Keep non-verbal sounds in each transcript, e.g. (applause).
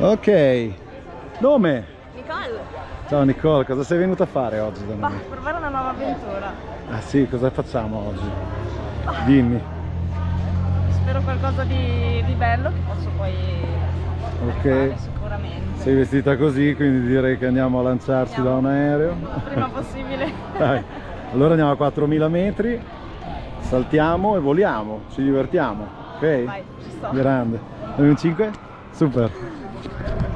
Ok, nome? Nicole, Ciao Nicole, cosa sei venuta a fare oggi da noi? provare una nuova avventura. Ah sì, cosa facciamo oggi? Dimmi. Spero qualcosa di, di bello che posso poi Ok. fare sicuramente. Sei vestita così, quindi direi che andiamo a lanciarci da un aereo. Prima (laughs) possibile. Dai. Allora andiamo a 4000 metri, saltiamo e voliamo, ci divertiamo, ok? Vai, ci sto. Grande. Un 5? Super. Thank you.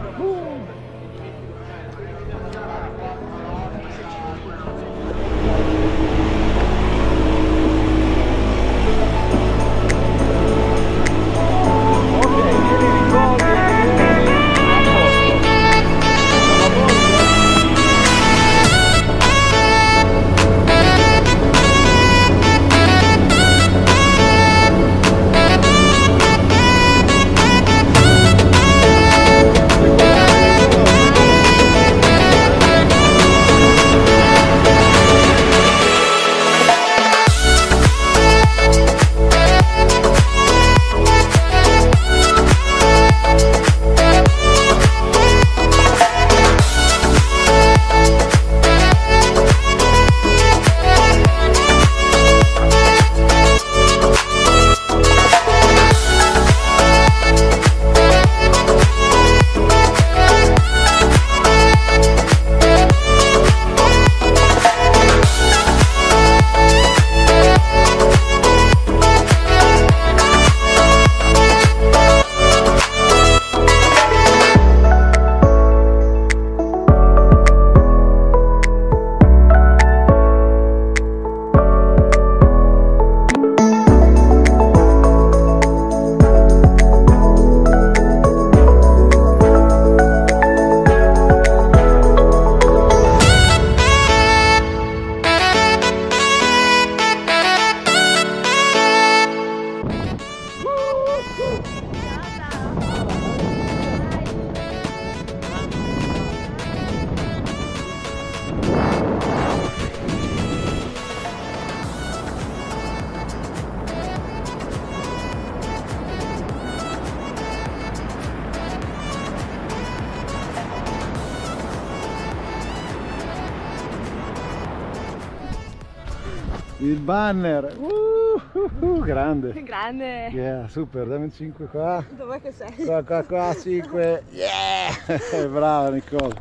Il banner, uh, uh, uh, grande. Grande. Yeah, super, dammi un 5 qua. Dov'è che sei? Qua, qua, qua, 5. Yeah! (laughs) Brava Nicole.